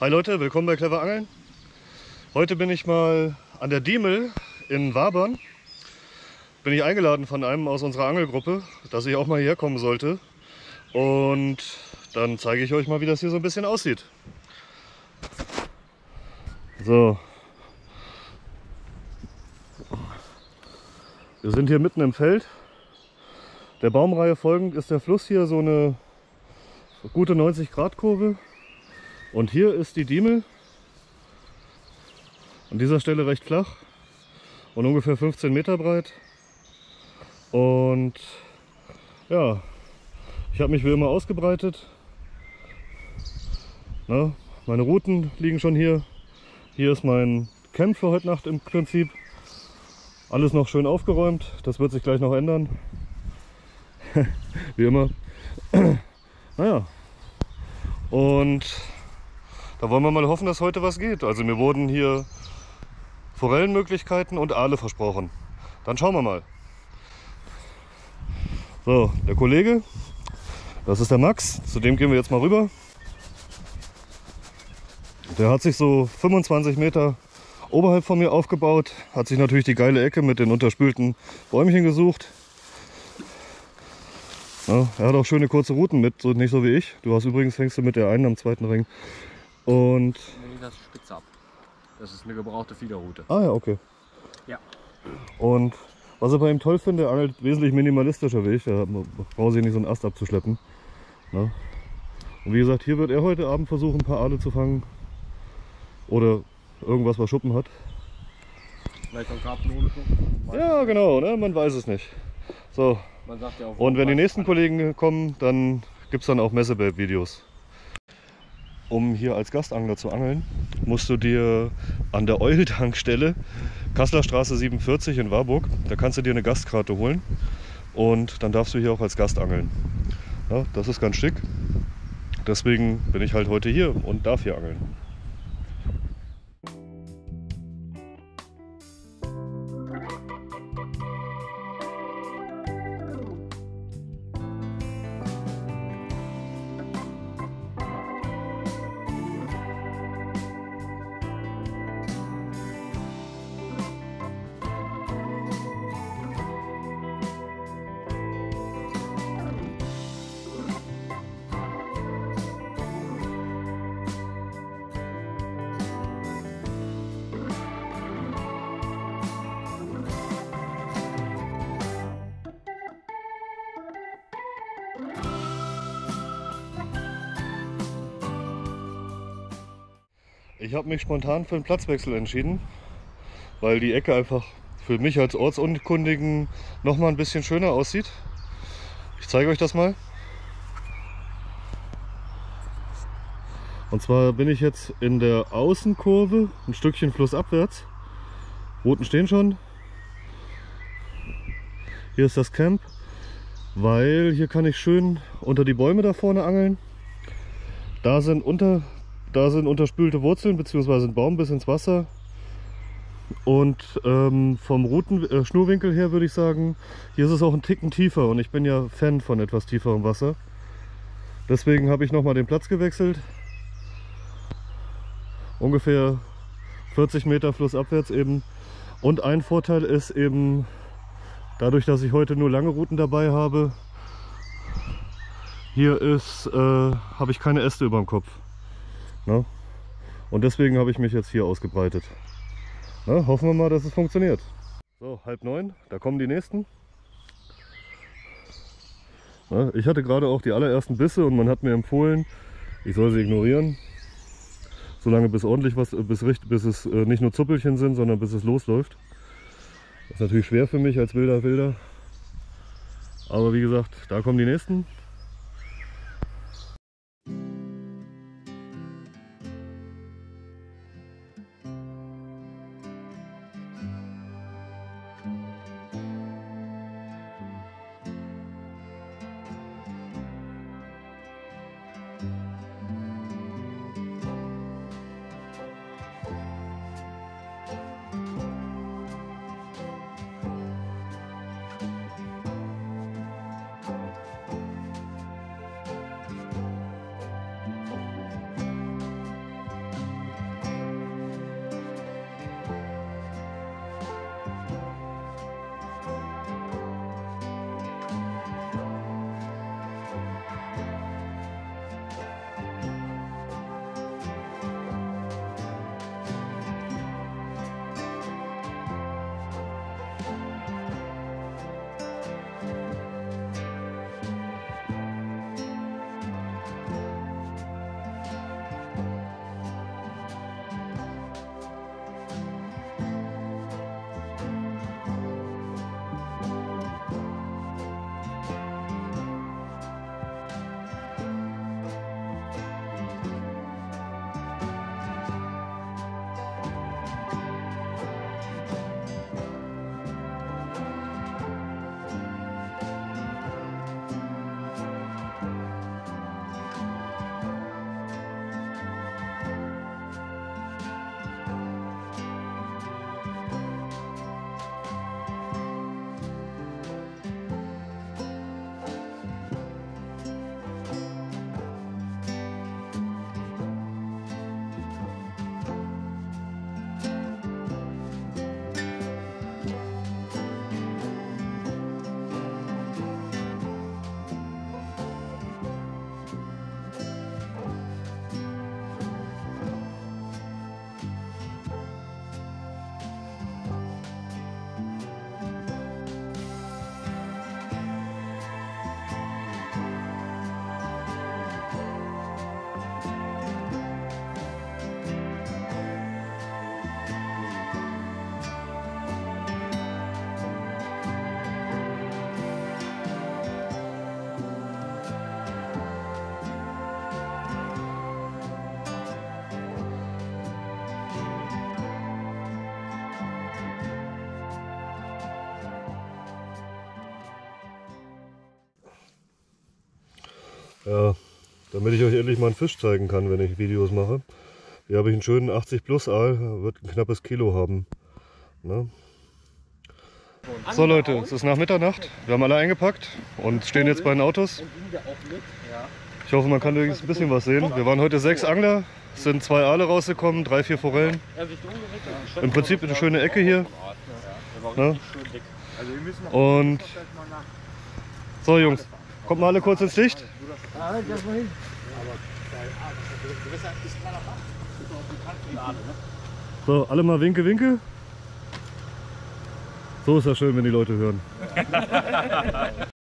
Hi Leute, willkommen bei Clever Angeln. Heute bin ich mal an der Diemel in Wabern. Bin ich eingeladen von einem aus unserer Angelgruppe, dass ich auch mal hierher kommen sollte. Und dann zeige ich euch mal, wie das hier so ein bisschen aussieht. So. Wir sind hier mitten im Feld. Der Baumreihe folgend ist der Fluss hier so eine gute 90 Grad Kurve. Und hier ist die Diemel. An dieser Stelle recht flach und ungefähr 15 Meter breit. Und ja, ich habe mich wie immer ausgebreitet. Na, meine Routen liegen schon hier. Hier ist mein Camp für heute Nacht im Prinzip. Alles noch schön aufgeräumt. Das wird sich gleich noch ändern. wie immer. Naja. Und da wollen wir mal hoffen, dass heute was geht. Also mir wurden hier Forellenmöglichkeiten und Aale versprochen. Dann schauen wir mal. So, der Kollege, das ist der Max, zu dem gehen wir jetzt mal rüber. Der hat sich so 25 Meter oberhalb von mir aufgebaut, hat sich natürlich die geile Ecke mit den unterspülten Bäumchen gesucht. Ja, er hat auch schöne kurze Routen mit, so nicht so wie ich. Du hast übrigens hängst du mit der einen am zweiten Ring. Und. Nee, das ist spitz ab. Das ist eine gebrauchte Fiederroute. Ah ja, okay. Ja. Und was ich bei ihm toll finde, er angelt wesentlich minimalistischer wie ich. Da braucht sich nicht so einen Ast abzuschleppen. Ne? Und wie gesagt, hier wird er heute Abend versuchen, ein paar Aale zu fangen. Oder irgendwas, was Schuppen hat. Vielleicht auch Karpfen ohne Schuppen. Ja, genau, ne? man weiß es nicht. So, ja auch, und wenn die nächsten Kollegen kommen, dann gibt es dann auch Messebab-Videos. Um hier als Gastangler zu angeln, musst du dir an der Eul-Tankstelle, Kasseler Straße 47 in Warburg, da kannst du dir eine Gastkarte holen und dann darfst du hier auch als Gast angeln. Ja, das ist ganz schick. Deswegen bin ich halt heute hier und darf hier angeln. Ich habe mich spontan für einen Platzwechsel entschieden, weil die Ecke einfach für mich als Ortsunkundigen noch mal ein bisschen schöner aussieht. Ich zeige euch das mal. Und zwar bin ich jetzt in der Außenkurve, ein Stückchen flussabwärts. Routen stehen schon. Hier ist das Camp, weil hier kann ich schön unter die Bäume da vorne angeln. Da sind unter da sind unterspülte Wurzeln bzw. ein Baum bis ins Wasser. Und ähm, vom Routen, äh, Schnurwinkel her würde ich sagen, hier ist es auch ein Ticken tiefer und ich bin ja Fan von etwas tieferem Wasser. Deswegen habe ich nochmal den Platz gewechselt. Ungefähr 40 Meter flussabwärts eben. Und ein Vorteil ist eben, dadurch, dass ich heute nur lange Routen dabei habe, hier ist, äh, habe ich keine Äste über dem Kopf. Ne? Und deswegen habe ich mich jetzt hier ausgebreitet. Ne? Hoffen wir mal, dass es funktioniert. So, halb neun, da kommen die nächsten. Ne? Ich hatte gerade auch die allerersten Bisse und man hat mir empfohlen, ich soll sie ignorieren. Solange bis ordentlich was, bis, bis es äh, nicht nur Zuppelchen sind, sondern bis es losläuft. Das ist natürlich schwer für mich als wilder Wilder. Aber wie gesagt, da kommen die nächsten. Ja, damit ich euch endlich mal einen Fisch zeigen kann, wenn ich Videos mache. Hier habe ich einen schönen 80 Plus Aal, wird ein knappes Kilo haben. Ne? So Leute, es ist nach Mitternacht. Wir haben alle eingepackt und stehen jetzt bei den Autos. Ich hoffe, man kann übrigens ein bisschen was sehen. Wir waren heute sechs Angler, es sind zwei Aale rausgekommen, drei, vier Forellen. Im Prinzip eine schöne Ecke hier. Ne? Und so Jungs, kommt mal alle kurz ins Licht. So, alle mal Winke, Winke. So ist das schön, wenn die Leute hören.